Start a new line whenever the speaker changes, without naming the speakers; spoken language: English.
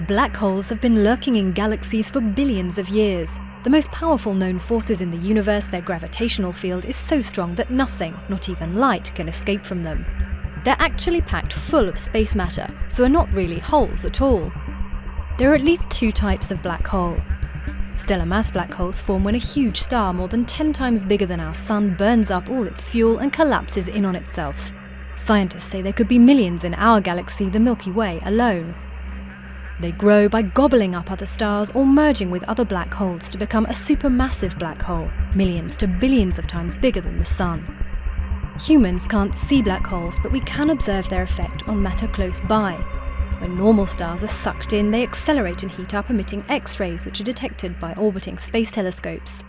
Black holes have been lurking in galaxies for billions of years. The most powerful known forces in the universe, their gravitational field is so strong that nothing, not even light, can escape from them. They're actually packed full of space matter, so are not really holes at all. There are at least two types of black hole. Stellar mass black holes form when a huge star more than 10 times bigger than our Sun burns up all its fuel and collapses in on itself. Scientists say there could be millions in our galaxy, the Milky Way, alone. They grow by gobbling up other stars or merging with other black holes to become a supermassive black hole, millions to billions of times bigger than the Sun. Humans can't see black holes, but we can observe their effect on matter close by. When normal stars are sucked in, they accelerate and heat up, emitting X rays, which are detected by orbiting space telescopes.